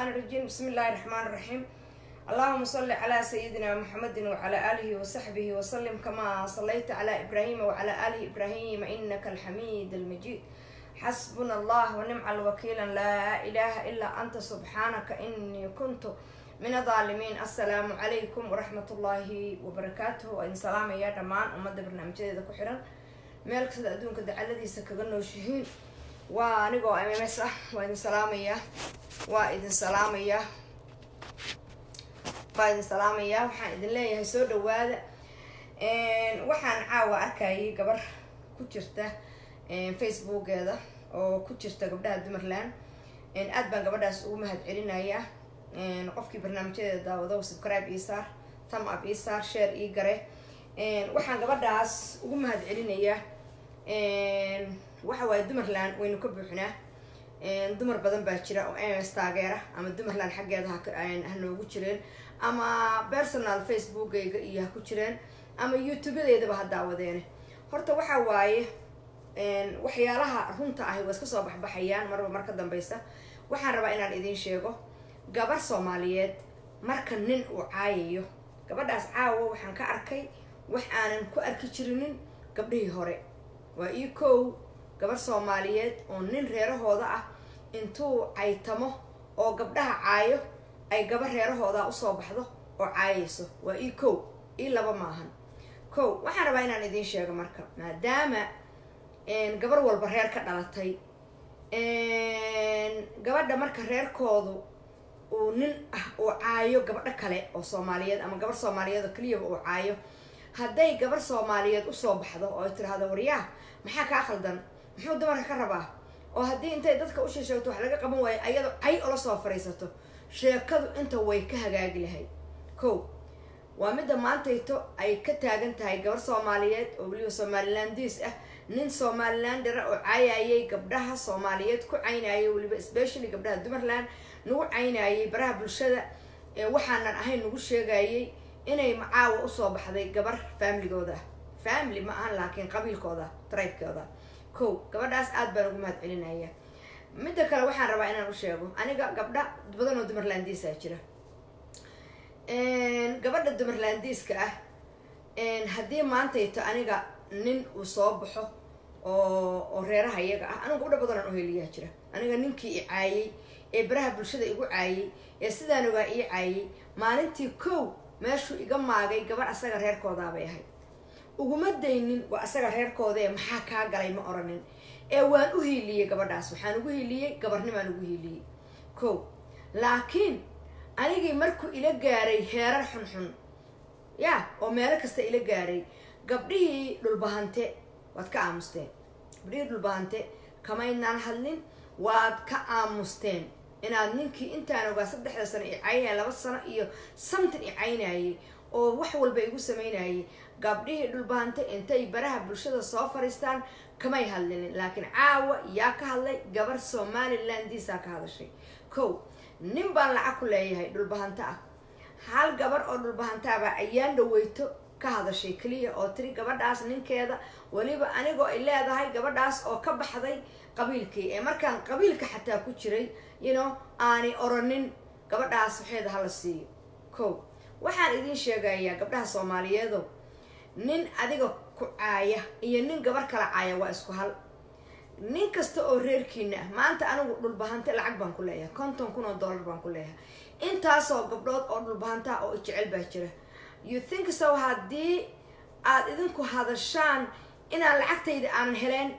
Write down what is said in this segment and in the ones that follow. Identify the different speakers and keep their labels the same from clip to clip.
Speaker 1: الشيطان الرجيم بسم الله الرحمن الرحيم اللهم صل على سيدنا محمد وعلى آله وصحبه وسلم كما صليت على إبراهيم وعلى آل إبراهيم إنك الحميد المجيد حسبنا الله ونعم الوكيل لا إله إلا أنت سبحانك إني كنت من الظالمين السلام عليكم ورحمة الله وبركاته وإن سلام يا دمان أمد برنامج ذا كحرا meel kasta adduunka dacaladiisa kaga nooshihiin waa anigoo m m s ah waa idin salaamaya. Waa idin salaamaya. Waa idin salaamaya. Waxaan idin leeyahay soo dhawaada waxaan caawa arkayay gabar ku jirta facebookeeda oo ku jirta gabdhaha dumarland. Aad baan gabadhaas ugu mahad celinayaa qofkii barnaamijyadeeda daawado subscribe ii saar thumb up ii saar share ii gare. Waxaan gabadhaas ugu mahad celinayaa waxa waaye dumarland waynu ka buuxnaa dumar badan baa jira oo ms taageera ama dumarland xaggeeda ha noogu jireen. Ama personal facebookayga iyo ha ku jireen. Ama youtubeyadeedaba ha daawadeene. Horta waxa waaye waxyaalaha runta ahi waa iska soo baxbaxayaan marba mar ka dambeysa. Waxaan rabaa inaan idiin sheego gabar soomaaliyeed marka nin uu caayayo gabadhaas caawa waxaan ka arkay wax aanan ku arki jirinin gabdhihii hore. Waa ii kow gabar soomaaliyeed oo nin reerahooda ah. Intuu caytamo oo gabdhaha caayo ay gabar reerahooda u soo baxdo oo caayayso waa ii kow ii laba maahan. Kow waxaan rabaa inaan idiin sheego marka maadaama gabar walba reer ka dhalatay. Gabadha marka reerkoodu uu nin ah uu caayo gabadho kale oo soomaaliyeed ama gabar soomaaliyeed oo keliyaba uu caayo. Hadday gabar soomaaliyeed u soo baxdo oo tiraahdo waryaah maxaa kaa khaldan muxuu dumarka ka rabaa? Oo haddii intay dadka u sii sheegto wax laga qaban waayo ayadoo cay ola soo fariisato sheekadu inta way ka hagaagi lahayd. Kow waa midda maantayto ay ka taagan tahay gabar soomaaliyeed oo weliba somalilandiis ah nin somalilandera oo caayayay gabdhaha soomaaliyeed ku caynayay weliba specially gabdhaha dumarland nagu caynayay baraha bulshada waxaanan ahayn nagu sheegayay inay macaawa u soo baxday gabar faamiligooda family ma ahan laakiin qabiilkooda tribekooda kow gabadhaas aada baan ugu mahad celinaya midda kale waxaan rabaa inaan u sheego aniga gabdha badan oo dumarlandiisa jira. Gabadha dumarlandiiska ah haddii maantayto aniga nin uu soo baxo oo reeraha iyaga ah aniga gabdha badanaan uheliyaa jira. Aniga ninkii i caayay ee baraha bulshada igu caayay ee sidaan ogaa ii caayay maalintii kow meeshuu iga maagay gabar asaga reerkoodaabay ahayd uguma daynin waa asaga reerkooda ee maxaa kaa galay ma oranin? Ee waan u hiiliyey gabadhaas waxaan ugu hiiliyey gabarnimaan ugu hiiliyey. Kow laakiin anigii markuu ila gaaray heerar xunxun ya oo meelo kasta ila gaaray gabdhihii dhulbahante waad ka aamusteen. Gabdhihii dhulbahante kamaynaan hadlin waad ka aamusteen. Inaad ninkii intaan ogaa saddexda sano i laba sano iyo samtin i oo wax walba igu samaynayay gabdhihii dhulbahante intay baraha bulshada soo fariistaan kamay hadlinin laakiin caawa yaa ka hadlay gabar somalilandiisaa ka hadashay. Kow nin baan lacag ku leeyahay dhulbahante ah. Hal gabar oo dhulbahantaabaa ayaan dhaweyto ka hadashay keliya oo tiri gabadhaas ninkeeda weliba anigoo ay leedahay gabadhaas oo ka baxday qabiilkii. Ee markaan qabiilka xataa ku jiray yino aanay oranin gabadhaas waxeeda hala siiyo. Kow waxaan idiin sheegayaa gabdhaha soomaaliyeedo nin adiga ku caaya iyo nin gabar kala caaya waa isku hal. Nin kasta oo reerkiina ah maanta anigu dhulbahante lacag baan ku leeyahay konton kun oo dollar baan ku leeyahay. Intaasoo gabdhood oo dhulbahantaa oo jecel baa jira. You think so haddii aad idinku hadashaan inaan lacagtayda aanan heleen?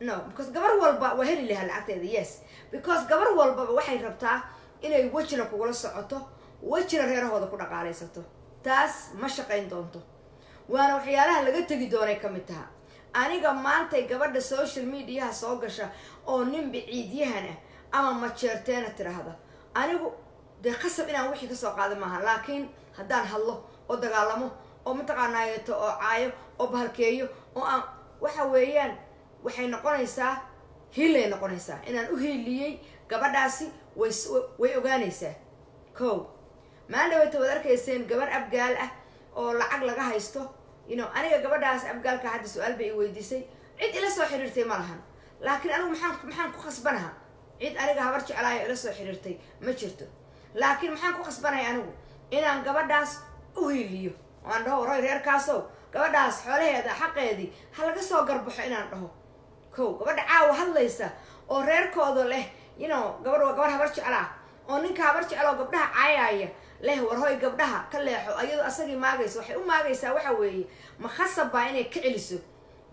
Speaker 1: No because gabar walba waa heli lahaa lacagtayda yes. Because gabar walbaba waxay rabtaa inay wejina kugula socoto wejina reerahooda ku dhaqaalaysato taas ma shaqayn doonto waana waxyaalaha laga tegi doonay ka mid taha. Aniga maantay gabadha social mediaha soo gasha oo nin biciidyahan ah ama majeerteena tiraahda. Anigu dee qasab inaan wixii ka soo qaada maaha laakiin haddaan hadlo oo dagaalamo oo mataqaanaayeeto oo caayo oo bahalkeeyo oo aan waxa weeyaan waxay noqonaysaa hiilay noqonaysaa. Inaan u hiiliyey gabadhaasi way way ogaanaysaa. Kow maandhaweyta waad arkayseen gabar abgaal ah oo lacag laga haysto you aniga gabadhaas abgaalka hadda su'aal bay i weydiisay cid ila soo xiriirtay ma lahan. Laakiin anigu maxaan ku khasbanaha cid aniga habar jeclaayo ila soo xiriirtay ma jirto. Laakiin maxaan ku khasbanay anigu? Inaan gabadhaas u hiiliyo oo aan dhaho waroy reerkaasow gabadhaas xoolaheeda xaqeedii ha laga soo garbaxo inaan dhaho. Kow gabadha caawa hadlaysa oo reerkooda leh yino gabadh waa gabarh habar jeclaa. Oo ninka habar jecloo gabdhaha caayaya leh war hoy gabdhaha ka leexo ayadoo asagii maagayso waxay u maagaysaa waxa weeye ma khasab baa inay ka celiso?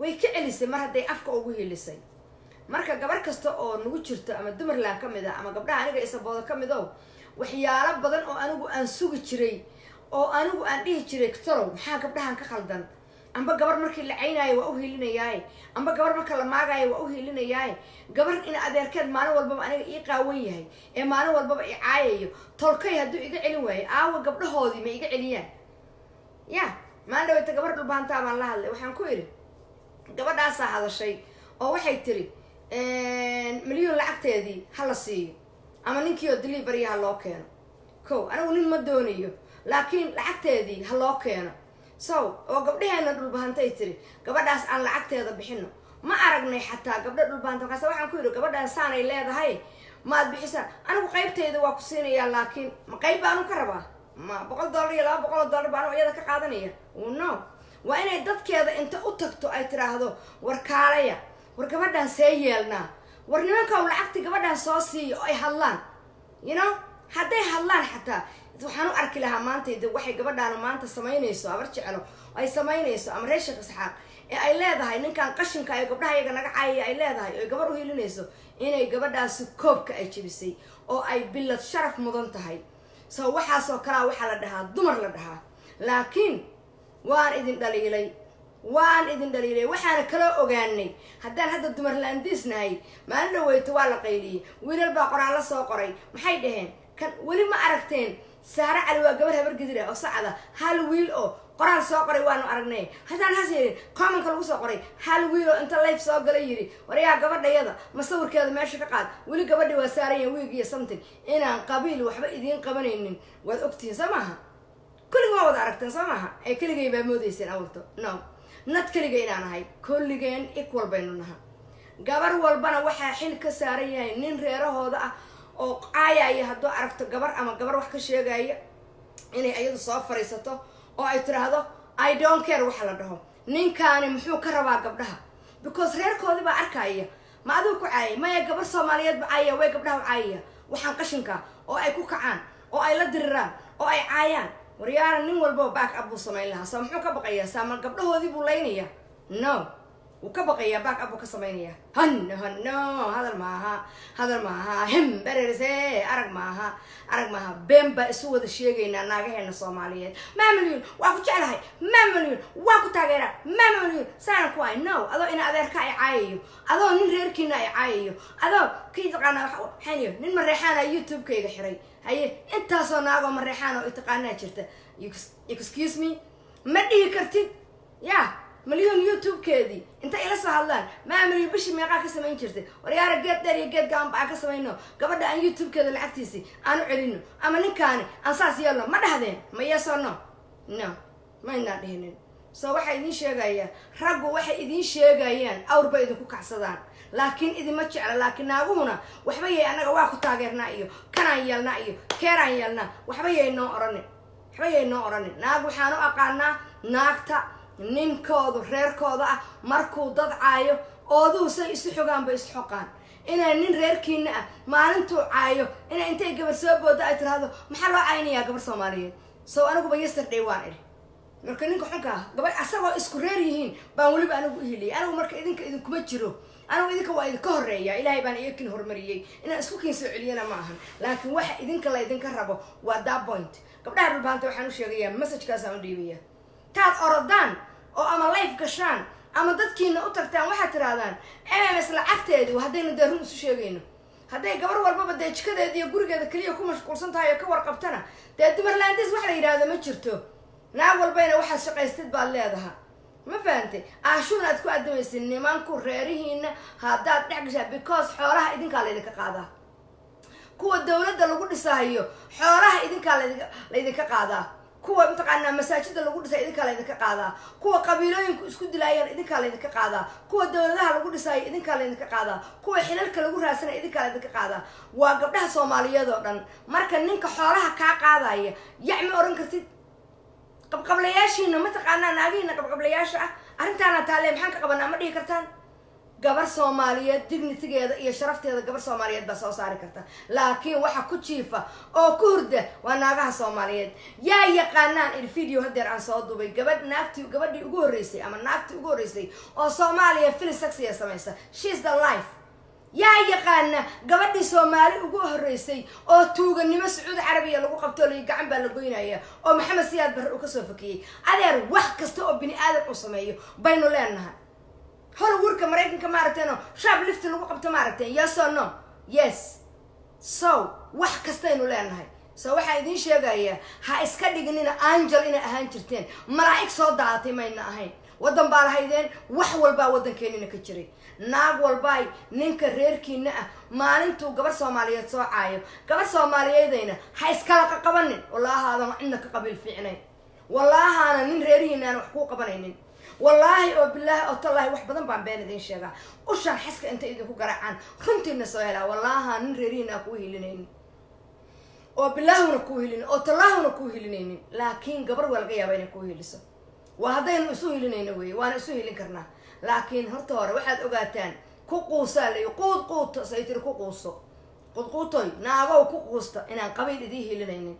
Speaker 1: Way ka celisay mar hadday afka ugu hiilisay marka gabar kasta oo nagu jirto ama dumarland ka mid a ama gabdhaha aniga isabooda ka mid o waxyaalo badan oo anigu aan sugi jiray oo anigu aan dhihi jiray talow maxaa gabdhahan ka khaldan amba gabar markii la caynaayo waa u hiilinayaaye amba gabar marka la maagaayo waa u hiilinayaaye gabar in adeerkeed maalin walbaba aniga ii qaawan yahay. Ee maalin walbaba i caayayo. Tolkay hadduu iga celin waayo aawa gabdhahoodii ma iga celiyaan. Ya maalin dhaweyta gabar dhulbaantaa baan la hadlay. Waxaan ku idhi gabadhaasaa hadashay oo waxay tiri milyuun lacagteedii ha la siiyo ama ninkii oo delivery ha loo keeno. Kow anigu nin ma doonayo laakiin lacagteedii ha loo keeno so oo gabdhaheena dhulbahantay tiri. Gabadhaas aan lacagteeda bixino ma aragnay xataa gabdha dhulbahanta markaase waxaan ku yidhi gabadhaan saanay leedahay? Maad bixisaan anigu qaybteyda waa ku siinayaa laakiin ma qayb baanu ka rabaa? Ma boqol dollar iyo laba boqol oo dollar baanu iyada ka qaadanaya? No. Waa inay dadkeeda inta u tagto ay tiraahdo war kaalaya. War gabadhaan see yeelnaa. War nimankaw lacagti gabadhaan soo siiya oo ay hadlaan. You know hadday hadlaan xataa waxaan u arki lahaa maanta de waxay gabadhaanu maanta samaynayso abar jeclo ay samaynayso ama reeshanka saxaaq ee ay leedahay ninkan qashinka ay gabdhaha iyaga naga caayaya ay leedahay oo ay gabar u hilinayso inay gabadhaasi koobka ay jebisay oo ay bilad sharaf mudan tahay. So waxaasoo kalea waxaa la dhahaa dumar la dhahaa. Laakiin waan idin dhaliilay waan idin dhaliilay waxaana kala ogaanay haddaan hadda dumarlaandiisnahay maalin dhaweyto waa la qayliyey wiilal baa qoraan la soo qoray maxay dhaheen kan weli ma aragteen saare cali waa gabar habar gadir ah oo sacda hal wiil oo qoraal soo qoray waanu aragnay. Haddaan has yeelin commonka lagu soo qoray hal wiil oo inta life soo gala yidhi waryaa gabadhayada ma sawirkeeda meesha ka qaad? Weli gabadhi waa saaraya wiig iyo something. Inaan qabiil waxba idiin qabanaynin. Waad ogtihiin soo maaha? Kulliga waa wada aragteen soo maaha? Ee keligay baa moodayseen awalto? No. Nad keliga inaan ahay. Kulligeen equal baynu naha gabar walbana waxaa xil ka saaran yahay nin reerahooda ah oo caayaya hadduu aragto gabar ama gabar wax ka sheegaya inay iyadu soo fariisato oo ay tiraahdo i don't care waxa la dhaho. Ninkaani muxuu ka rabaa gabdhaha? Because reerkoodii baa arkaya ma aduu ku caayay maya gabar soomaaliyeed ba caayaya way gabdhaha caayaya waxaan qashinka oo ay ku kacaan oo ay la diriraan oo ay caayaan. Waryaara nin walbaba back up buu samayn lahaa. Saa muxuu ka baqayaa? Saama gabdhahoodii buu laynayaa? No wuu ka baqayaa back up buu ka samaynaya hanno hanno hadal maaha hadal maaha. Hem bererse arag maaha arag maaha. Been baa isu wada sheegaynaa naagaheena soomaaliyeed. Maamalyun waa ku jeclahay. Maamalyun waa ku taageeraa maamalyun saana ku ay no adoo ina adeerka ay caayayo adoo nin reerkiina ay caayayo adoo kii taqaanaa waxaaniyo nin mareexaana youtube-kayga xiray. Haye intaasoo naagoo mareexaan oo itaqaanaa jirta. Excuse me ma dhihi kartid? Ya youtube-keedii intay ila soo hadlaan. Maamaliyo bishii meeqaa ka samayn jirtay. Waryaara geed dheer iyo geed gaanba aan ka samayno. Gabadha aan youtube-keeda lacagtiisii aan u celino. Ama ninkaani aan saas yeelno. Ma dhahdeen? Ma yeesoo no. No maynaa dhihinin so waxaa idiin sheegayaa raggu waxay idiin sheegayaan awrba idinku kacsadaan. Laakiin idinma jecla. Laakiin naaguhuna waxba yay annaga waa ku taageernaa iyo kanaan yeelnaa iyo keeraan yeelnaa waxba yay noo odhanin waxba yay noo odhanin naag waxaan u aqaanaa naagta ninkoodu reerkooda ah markuu dad caayo ooduhu say isu xogaanba isu xoqaan. Inay nin reerkiina ah maalintuu caayo inay intay gabar soo boodo ay tiraahdo maxaa loo caynayaa gabar soomaaliyeed? Sow aniguba yesterday waan idhi. Marka ninka xunka ah gabadh asagoo isku reer yihiin baan weliba anigu uhiliyay anigu marka idinka idinkuma jiro anigu idinka waa idinka horreeya ilaahay baan iyakin horumariyey inaan isku kiin soo celiyana ma ahan. Laakiin waxa idinka la idinka rabo waa da point. Gabdhaha dhulbaanta waxaan u sheegayaa messajkaasaan u dhiibaya. Taad orodaan oo ama life gashaan ama dadkiina u tagtaan waxaad tirahdaan mms lacagteedi haddayna dee run isu sheegayno. Hadday gabar walbaba dee jikadeeda iyo gurigeeda keliya ku mashquulsan tahay oo ka warqabtana dee dumarlaandis wax la yidhaahdo ma jirto. Naag walbayna waxaad shaqaystid baad leedaha. Ma fahantay aashuun aad ku adamaysid nimanku reerihiina haddaad dhex gashaa because xoolaha idinkaa laydinka qaadaa. Kuwa dawladda lagu dhisahayo xoolaha idinkaa laydinka qaadaa kuwa mataqaanaa masaajida lagu dhisay idinkaa laydinka qaadaa. Kuwa qabiilooyinku isku dilaayaan idinkaa laydinka qaadaa. Kuwa dowladaha lagu dhisaayo idinkaa laydinka qaadaa. Kuwa xilalka lagu raadsanaya idinkaa laydinka qaadaa. Waa gabdhaha soomaaliyeed oo dhan. Marka ninka xoolaha kaa qaadaya yac ma oran kartid? Qabqablayaashiina mataqaanaa naagihiina qabqablayaasha ah. Arrintaana taalee maxaan ka qabanaa? Ma dhihi kartaan gabar soomaaliyeed dignitigeeda iyo sharafteeda gabar soomaaliyeed baa soo saari karta. Laakiin waxa ku jiifa oo ku hurda waa naagaha soomaaliyeed. Yaa yaqaanaan il video hadeer aan soo dubay gabadh naagtii gabadhii ugu horreysay ama naagtii ugu horreysay oo soomaaliya filisaxiya samaysa. Shes the life. Yaa yaqaana gabadhii soomaali ugu horreysay oo tuuganimo sacuudi carabiya lagu qabto lay gacan baa la goynaya oo maxamed siyaad barre uu ka soo fakiyey. Adeer wax kasta oo bini aadan uu sameeyo baynu leenahay hollywoodka maraykanka maaragteen shab lifti lagu qabto maaragteen yes or no? Yes. So wax kastaynu leenahay. So waxaan idiin sheegayaa ha iska dhiginina angel inay ahaan jirteen. Malaa'ig soo daadatay mayna ahayn. Waddan baa lahaydeen wax walbaa waddankeenina ka jiray. Naag walbaay ninka reerkiina ah maalintuu gabar soomaaliyeed soo caayo. Gabar soomaaliyeedayna ha iskala qaqabanin wallaahaadaan cidna ka qabiil fiicnayn wallaahaana nin reerihiina aan wax kuu qabanaynin wallaahi oo bilaahi oo tallaahi wax badan baan been idiin sheegaa. Ushaan xaska intay idinku garaacaan. Runtiina soo helaa. Wallaaha nin reerihiina aan kuu hilinaynin oo bilaahuna kuu hilinin. Oo tallaahuna kuu hilinaynin laakiin gabar waa laga yaaba inay kuu hiliso. Waa haddaynu isu hilinayno weeye. Waana isu hilin karnaa. Laakiin horta hore waxaad ogaataan ku quusaa layi quud quuto. Say tiri ku quuso. Qudquutoy naagow ku quusta. Inaan qabiil idiin hilinaynin.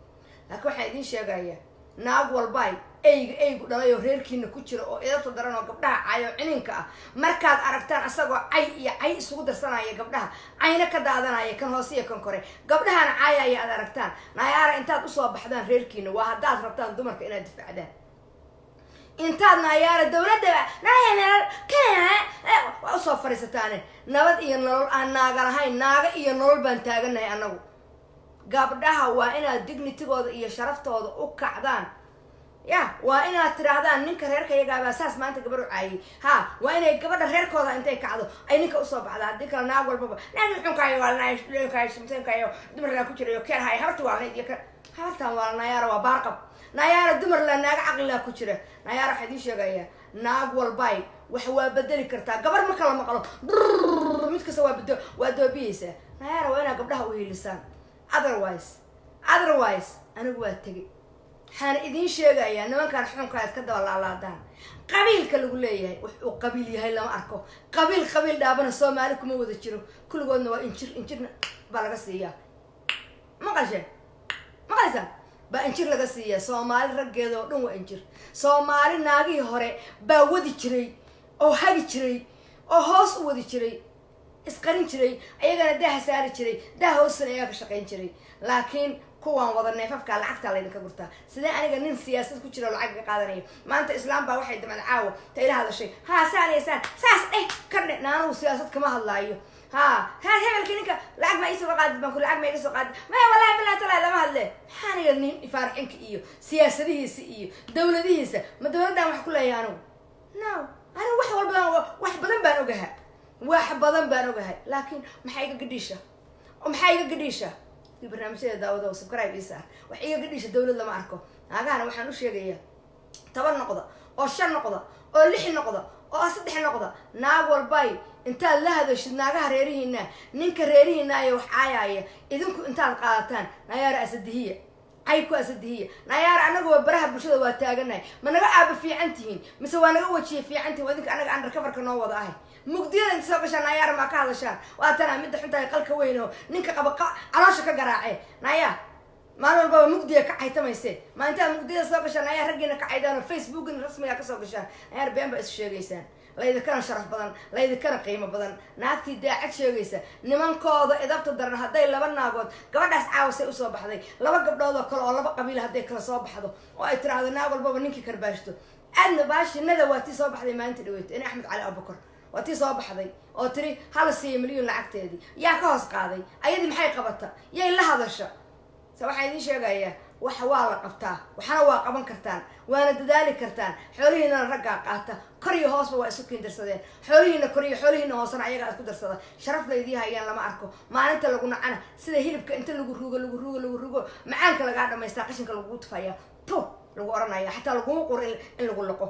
Speaker 1: Laakiin waxaan idiin sheegayaa naag walbaay eyga eygu dhalay oo reerkiina ku jira oo idabta daran oo gabdhaha cayo cininka ah. Markaad aragtaan asagoo cay iyo cay isugu darsanaya gabdhaha cayna ka daadanaya kan hoose iyo kan kore. Gabdhahana caayaya aad aragtaan. Nayaara intaad u soo baxdaan reerkiina waa haddaad rabtaan dumarka inaad difacdaan. Intaad naayaara dowladda waa u soo fadhiisataane nabad iyo nolol aan naaga lahayn naaga iyo nolol baan taaganahay annagu. Gabdhaha waa inaad dignitigooda iyo sharaftooda u kacdaan ya waa inaad tidhaahdaan ninka reerka yagaabaa saas maanta gabar u caayay ha waa inay gabadha reerkooda intay kacdo ay ninka u soo baxda haddii kale naag walbaba naag xunkaayo waalnaayo dumarlaa ku jirayo keerhay habarta waalnayd iyo ka habartan waa nayaara waa baarqab nayaara dumarla naaga caqlilaa ku jira. Nayaara waxaa idiin sheegayaa naag walbay wax waa bedeli kartaa gabar ma kala maqlo mid kasta waa bado waa doobiyeysaa nayaara waa inaad gabdhaha u hiilisaan otherwise otherwise anigu waa tegay waxaana idiin sheegayaa nimankaan xunkaa iska daba laalaadaan. Qabiilka lagu leeyahay wax uu qabiil yahay lama arko. Qabiil qabiil dhaabana soomaali kuma wada jiro. Kulligoodna waa injir injirna baa laga siiyaa. Maqashe maqlaysaa baa injir laga siiyaa. Soomaali raggeeda dhan waa injir. Soomaali naagihii hore baa wadi jiray oo hagi jiray oo hoos u wadi jiray isqarin jiray ayagana daaha saari jiray daa hoosana ayaa ka shaqayn jiray. Laakiin kuwaan wada neefafkaa lacagtaa laydinka gurtaa. Sidee aniga nin siyaasad ku jira oo lacag ka qaadanaya? Maanta islaam baa waxay damcad caawa ta ila hadashay. Haa saan iyo saan. Saas dheh ka dhe siyaasad kama hadlaayo. Ha haa hebelka ninka lacag ma iisoo qaadid baan ku lacag ma iga soo qaadid maya wallahi billahi taala lama hadle. Maxaa nin ifaarxinka iyo siyaasadihiisa iyo dowladihiisa. Ma dowladdan wax ku leeyahay anigu no. Anigu wax walba wax badan baan ogaha wax badan baan ogahay. Laakiin maxaa iga gadhiisha maxaa iga gadhiisha i barnaamijyada daawada oo subscribe ii saar. Wax iga gadhiisha dowlad lama arko. Naagahana waxaan u sheegayaa toban noqda oo shan noqda oo lix noqda oo saddex noqda naag walbay intaad la hadashid naagaha reerihiina ninka reerihiina ayo wax caayaya idinku intaad qaadataan nayaara asadihiya cay ku asadihiya nayaara anagoo baraha bulshada waa taaganahay. Ma naga aaba fiican tihiin? Mise waa naga wajiya fiican tihin waa idinka anaga undercoverka noo wada ahay. Mugdiyada inta soo gashaan nayaara maa ka hadashaan waa tanaa midda xuntahay qalka weyn oo ninka qaba caloosha ka garaace naya maalin walbaba mugdiga ka caytamayse maa intaad mugdiyada soo gashaan nayaa raggiina ka caydaan oo facebookin rasmiga ka soo gashaan. Nayaar been baa isu sheegaysaan laydinkana sharaf badan laydinkana qiimo badan. Naagtii daacad sheegaysa nimankooda idabta daran hadday laba naagood gabadhaas caawasay u soo baxday. Laba gabdhood oo kale oo laba qabiil hadday kala soo baxdo oo ay tiraahdo naag walbaba ninkii karbaashto aadna baashinada waa tii soo baxday maalinta dhaweyto in axmed cali abubakar. Waa tii soo baxday oo tiri hala siiya milyuun lacagteedii. Yaa ka hoos qaaday. Ayadii maxay qabata? Yay la hadasha. Se waxaan idiin sheegayaa wax waa la qabtaa. Waxna waa qaban kartaan. Waana dadaali kartaan. Xoolihiinana raggaa qaata. Kor iyo hoosba waa isu kiindarsadeen xoolihiina kor iyo xoolihiina hoosena ayagaa isku darsada sharaf laydii hayaan lama arko. Maalinta lagu nacana sida hilibka inta lagu rugo lagu rugo lagu rugo macaanka lagaa dhamaystaa qashinka lagugu tufayaa tu lagu oranaya xataa laguma quro in lagu laqo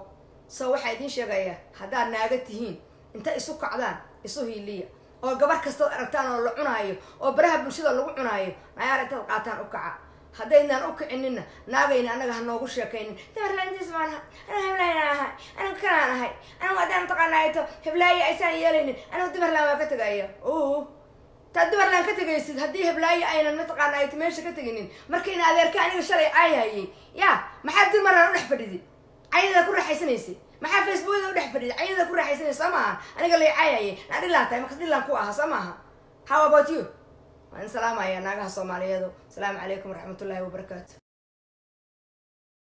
Speaker 1: so waxaa idiin sheegaya haddaad naaga tihiin inta isu kacdaan isu hiiliya oo gabar kastood aragtaan oo la cunaayo oo baraha bulshada lagu cunaayo nayaar intaad qaataan u kaca haddaydnaan u kicinina naagayna anaga ha noogu sheekaynin. Dabarlaantiis baan ahay anigu heblaayaan ahay anigu kanaan ahay anigu haddaan mataqaanaato heblaayo aysaan yeelaynin anigu dumarlaan waa ka tegaya o taad dumarlaan ka tegaysid haddii heblaayo aynan mataqaanaato meesha ka teginin markayna adeerka aniga shalay caayhayay ya maxaa dumarlaan u dhex fadhidi? Cayada ku raaxaysanaysay maxaa facebookda u dhex fadhidi? Cayada ku raaxaysanaysa soo maaha? Aniga lay caayayay naa tahay dhilaan ku aha soo maaha? How about you waan salaamaya naagaha soomaaliyeedu. Asalaamu calaykum waraxmatullaahi wabarakaatu